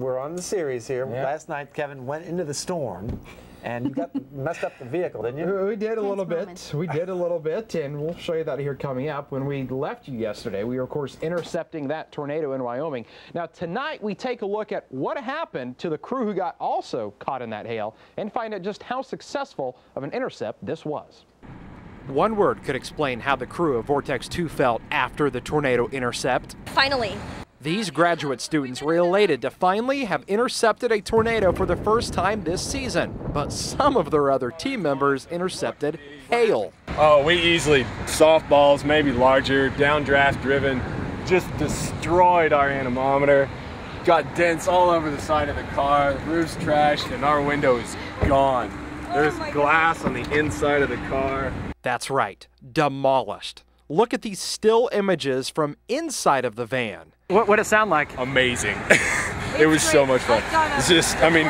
we're on the series here. Yeah. Last night, Kevin went into the storm, and you got messed up the vehicle, didn't you? We did a little bit. We did a little bit, and we'll show you that here coming up. When we left you yesterday, we were, of course, intercepting that tornado in Wyoming. Now, tonight, we take a look at what happened to the crew who got also caught in that hail and find out just how successful of an intercept this was. One word could explain how the crew of Vortex 2 felt after the tornado intercept. Finally. These graduate students were elated to finally have intercepted a tornado for the first time this season, but some of their other team members intercepted hail. Oh, we easily softballs, maybe larger, downdraft driven, just destroyed our anemometer. Got dents all over the side of the car, the roof's trashed, and our window is gone. There's oh glass on the inside of the car. That's right, demolished. Look at these still images from inside of the van. What would it sound like? Amazing. it was so much fun. It's just, I mean,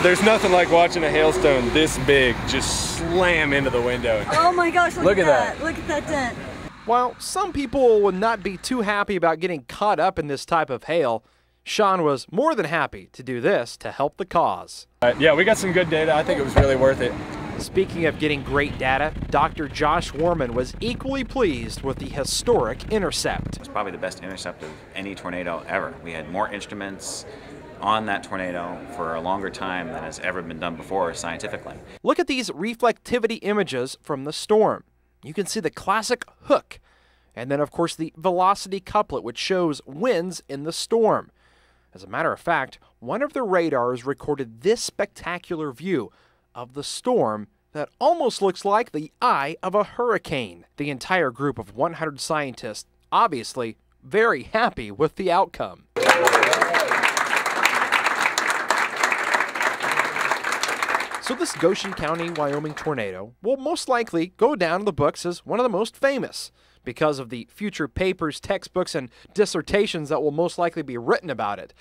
there's nothing like watching a hailstone this big just slam into the window. Oh my gosh, look, Look at, at that. Look at that dent. While some people would not be too happy about getting caught up in this type of hail, Sean was more than happy to do this to help the cause. Uh, yeah, we got some good data. I think it was really worth it. Speaking of getting great data, Dr. Josh Wurman was equally pleased with the historic intercept. was probably the best intercept of any tornado ever. We had more instruments on that tornado for a longer time than has ever been done before scientifically. Look at these reflectivity images from the storm. You can see the classic hook, and then, of course, the velocity couplet, which shows winds in the storm. As a matter of fact, one of the radars recorded this spectacular view of the storm that almost looks like the eye of a hurricane. The entire group of 100 scientists, obviously, very happy with the outcome. So, this Goshen County, Wyoming tornado will most likely go down in the books as one of the most famous because of the future papers, textbooks, and dissertations that will most likely be written about it.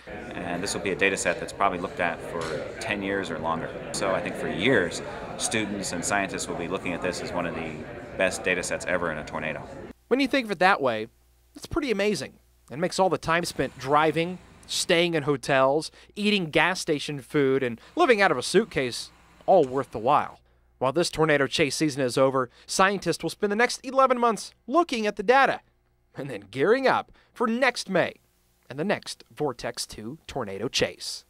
This will be a data set that's probably looked at for 10 years or longer. So I think for years, students and scientists will be looking at this as one of the best data sets ever in a tornado. When you think of it that way, it's pretty amazing. It makes all the time spent driving, staying in hotels, eating gas station food, and living out of a suitcase all worth the while. While this tornado chase season is over, scientists will spend the next 11 months looking at the data and then gearing up for next May and the next Vortex 2 tornado chase.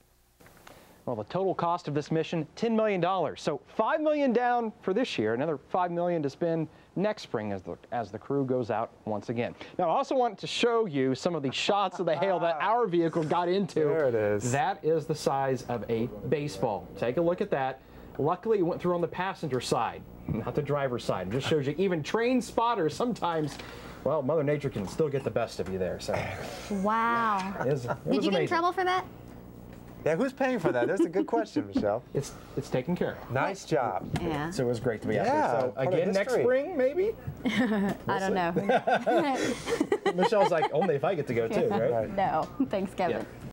Well, the total cost of this mission, $10 million. So 5 million down for this year, another 5 million to spend next spring as the, as the crew goes out once again. Now, I also want to show you some of the shots of the hail that our vehicle got into. There it is. That is the size of a baseball. Take a look at that. Luckily, it went through on the passenger side, not the driver's side. It just shows you even trained spotters sometimes, well, Mother Nature can still get the best of you there. So it Wow. was, it Did was you get in trouble for that? Yeah, who's paying for that? That's a good question, Michelle. It's, it's taken care of. Nice job. Yeah. So it was great to be Yeah, out there. So again, next spring, maybe? I don't know. Michelle's like, only if I get to go too, right? no. Thanks, Kevin. Yeah.